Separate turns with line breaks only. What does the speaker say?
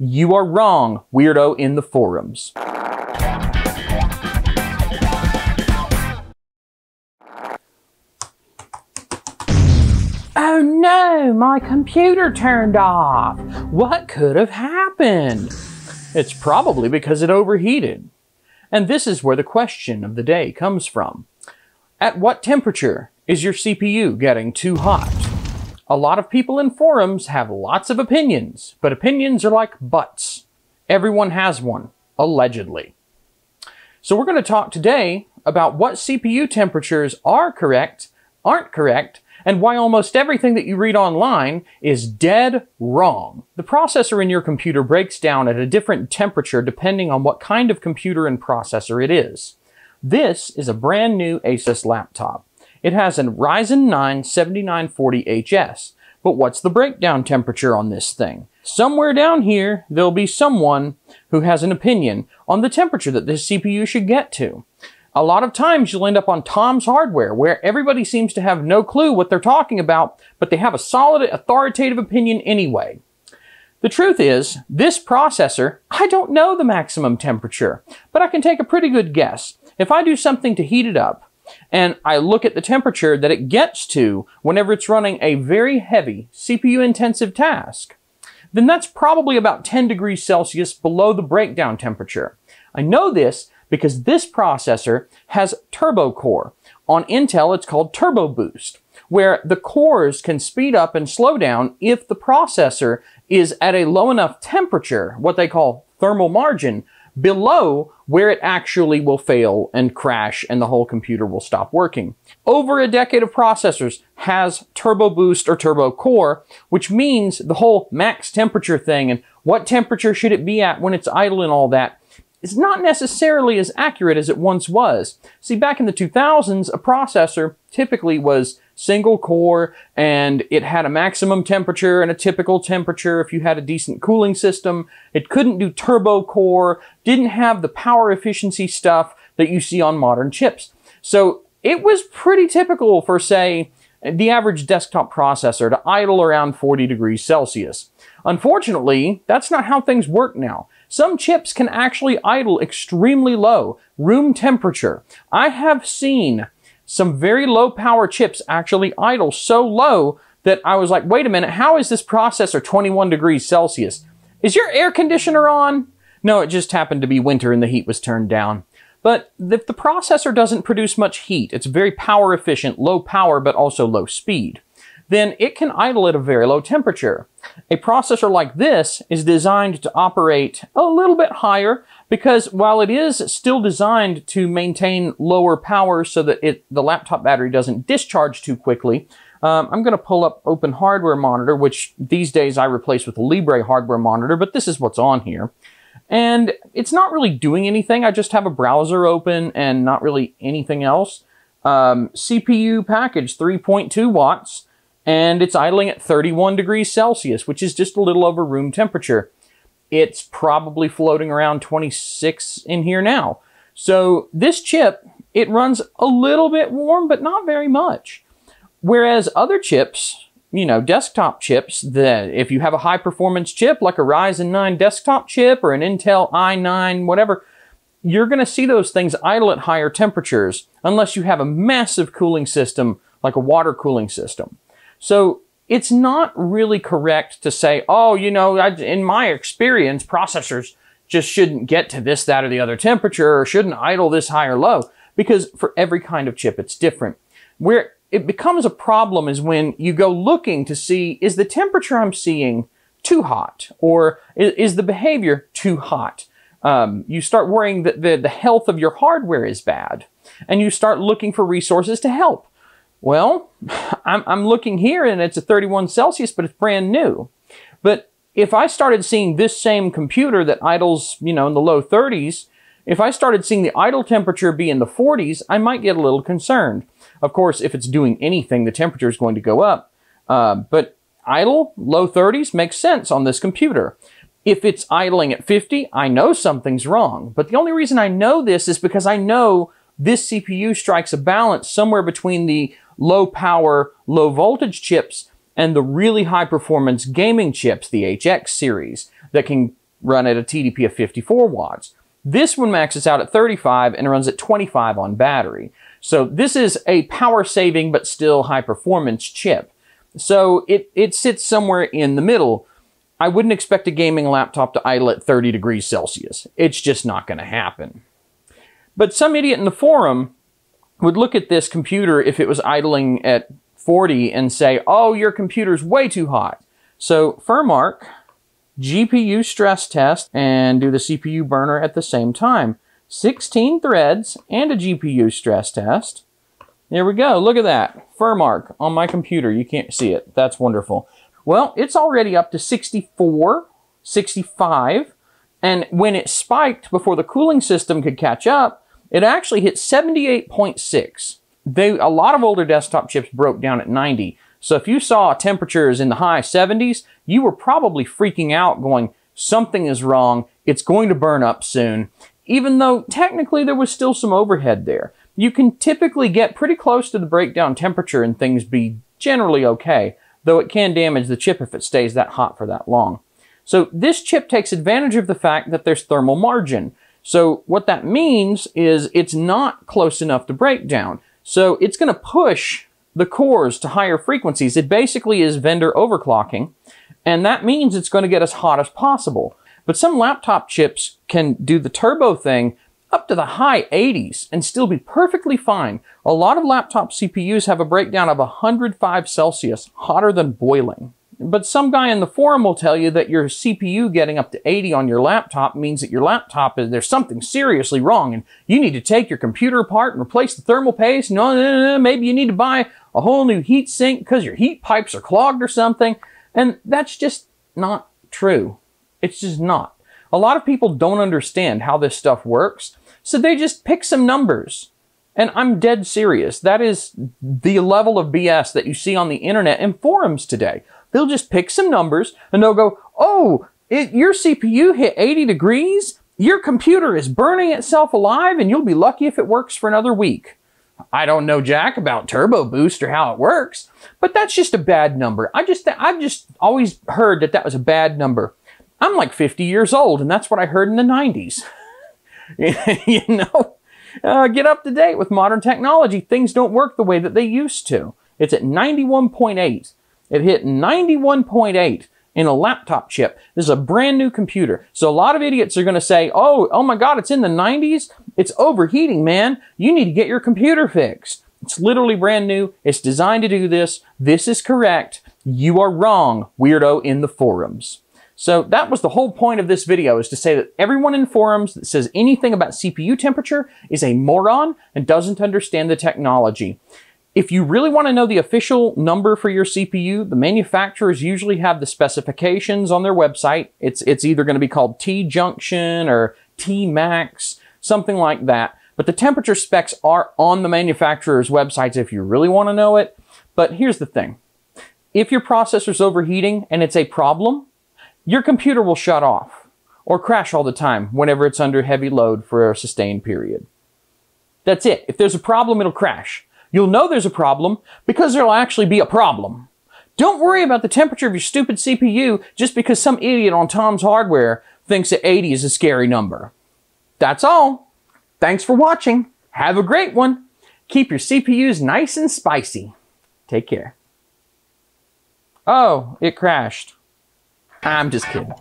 You are wrong, weirdo in the forums. Oh no, my computer turned off. What could have happened? It's probably because it overheated. And this is where the question of the day comes from. At what temperature is your CPU getting too hot? A lot of people in forums have lots of opinions, but opinions are like butts. Everyone has one, allegedly. So we're going to talk today about what CPU temperatures are correct, aren't correct, and why almost everything that you read online is dead wrong. The processor in your computer breaks down at a different temperature depending on what kind of computer and processor it is. This is a brand new Asus laptop. It has a Ryzen 9 7940HS. But what's the breakdown temperature on this thing? Somewhere down here, there'll be someone who has an opinion on the temperature that this CPU should get to. A lot of times you'll end up on Tom's Hardware, where everybody seems to have no clue what they're talking about, but they have a solid authoritative opinion anyway. The truth is, this processor, I don't know the maximum temperature, but I can take a pretty good guess. If I do something to heat it up, and I look at the temperature that it gets to whenever it's running a very heavy CPU intensive task, then that's probably about 10 degrees Celsius below the breakdown temperature. I know this because this processor has turbo core. On Intel, it's called Turbo Boost, where the cores can speed up and slow down if the processor is at a low enough temperature, what they call thermal margin, below where it actually will fail and crash and the whole computer will stop working. Over a decade of processors has turbo boost or turbo core, which means the whole max temperature thing and what temperature should it be at when it's idle and all that is not necessarily as accurate as it once was. See, back in the 2000s, a processor typically was single core and it had a maximum temperature and a typical temperature if you had a decent cooling system. It couldn't do turbo core, didn't have the power efficiency stuff that you see on modern chips. So it was pretty typical for, say, the average desktop processor to idle around 40 degrees Celsius. Unfortunately, that's not how things work now. Some chips can actually idle extremely low, room temperature. I have seen some very low power chips actually idle so low that I was like, wait a minute, how is this processor 21 degrees Celsius? Is your air conditioner on? No, it just happened to be winter and the heat was turned down. But if the processor doesn't produce much heat, it's very power efficient, low power, but also low speed then it can idle at a very low temperature. A processor like this is designed to operate a little bit higher because while it is still designed to maintain lower power so that it, the laptop battery doesn't discharge too quickly, um, I'm going to pull up Open Hardware Monitor, which these days I replace with a Libre hardware monitor, but this is what's on here. And it's not really doing anything. I just have a browser open and not really anything else. Um, CPU package, 3.2 watts and it's idling at 31 degrees Celsius, which is just a little over room temperature. It's probably floating around 26 in here now. So this chip, it runs a little bit warm, but not very much. Whereas other chips, you know, desktop chips, that if you have a high performance chip like a Ryzen 9 desktop chip or an Intel i9, whatever, you're going to see those things idle at higher temperatures unless you have a massive cooling system like a water cooling system. So it's not really correct to say, oh, you know, in my experience, processors just shouldn't get to this, that, or the other temperature or shouldn't idle this high or low because for every kind of chip, it's different. Where it becomes a problem is when you go looking to see, is the temperature I'm seeing too hot or is, the behavior too hot? Um, you start worrying that the, the health of your hardware is bad and you start looking for resources to help. Well, I'm, I'm looking here and it's a 31 Celsius, but it's brand new. But if I started seeing this same computer that idles, you know, in the low 30s, if I started seeing the idle temperature be in the 40s, I might get a little concerned. Of course, if it's doing anything, the temperature is going to go up. Uh, but idle, low 30s makes sense on this computer. If it's idling at 50, I know something's wrong. But the only reason I know this is because I know this CPU strikes a balance somewhere between the low power, low voltage chips and the really high performance gaming chips, the HX series, that can run at a TDP of 54 watts. This one maxes out at 35 and runs at 25 on battery. So this is a power saving but still high performance chip. So it, it sits somewhere in the middle. I wouldn't expect a gaming laptop to idle at 30 degrees Celsius. It's just not going to happen. But some idiot in the forum would look at this computer if it was idling at 40 and say, oh, your computer's way too hot. So Furmark, GPU stress test, and do the CPU burner at the same time. 16 threads and a GPU stress test. There we go. Look at that. Furmark on my computer. You can't see it. That's wonderful. Well, it's already up to 64, 65, and when it spiked before the cooling system could catch up, it actually hit 78.6. They, a lot of older desktop chips broke down at 90. So if you saw temperatures in the high 70s, you were probably freaking out going, something is wrong. It's going to burn up soon. Even though technically there was still some overhead there. You can typically get pretty close to the breakdown temperature and things be generally okay, though it can damage the chip if it stays that hot for that long. So this chip takes advantage of the fact that there's thermal margin. So what that means is it's not close enough to break down. So it's going to push the cores to higher frequencies. It basically is vendor overclocking, and that means it's going to get as hot as possible. But some laptop chips can do the turbo thing up to the high 80s and still be perfectly fine. A lot of laptop CPUs have a breakdown of 105 Celsius, hotter than boiling. But some guy in the forum will tell you that your CPU getting up to 80 on your laptop means that your laptop is, there's something seriously wrong and you need to take your computer apart and replace the thermal paste. No, no, no, no. maybe you need to buy a whole new heat sink because your heat pipes are clogged or something. And that's just not true. It's just not. A lot of people don't understand how this stuff works, so they just pick some numbers. And I'm dead serious. That is the level of BS that you see on the internet and forums today. They'll just pick some numbers and they'll go, oh, it, your CPU hit 80 degrees? Your computer is burning itself alive and you'll be lucky if it works for another week. I don't know jack about turbo boost or how it works, but that's just a bad number. I just I've just always heard that that was a bad number. I'm like 50 years old, and that's what I heard in the 90s. you know, uh, get up to date with modern technology. Things don't work the way that they used to. It's at 91.8. It hit 91.8 in a laptop chip. This is a brand new computer. So a lot of idiots are going to say, oh, oh my God, it's in the 90s. It's overheating, man. You need to get your computer fixed. It's literally brand new. It's designed to do this. This is correct. You are wrong, weirdo in the forums. So that was the whole point of this video is to say that everyone in forums that says anything about CPU temperature is a moron and doesn't understand the technology. If you really want to know the official number for your CPU, the manufacturers usually have the specifications on their website. It's, it's either going to be called T-junction or T-max, something like that. But the temperature specs are on the manufacturer's websites if you really want to know it. But here's the thing. If your processor's overheating and it's a problem, your computer will shut off or crash all the time whenever it's under heavy load for a sustained period. That's it. If there's a problem, it'll crash. You'll know there's a problem because there'll actually be a problem. Don't worry about the temperature of your stupid CPU just because some idiot on Tom's Hardware thinks that 80 is a scary number. That's all. Thanks for watching. Have a great one. Keep your CPUs nice and spicy. Take care. Oh, it crashed. I'm just kidding.